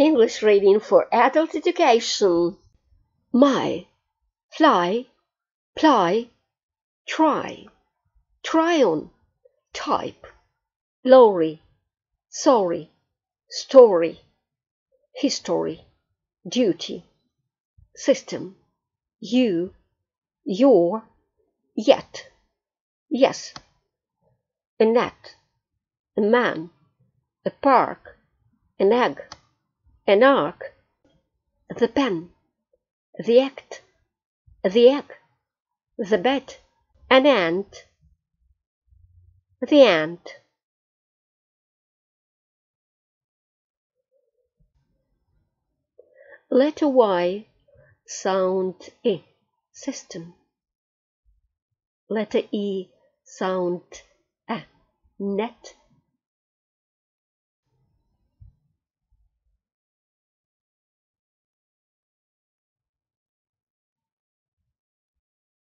English reading for adult education. My, fly, ply, try, try on, type, lorry, sorry, story, history, duty, system, you, your, yet, yes, a net, a man, a park, an egg, an arc, the pen, the act, the egg, the bed, an ant, the ant. Letter Y. Sound E system. Letter E. Sound A. Net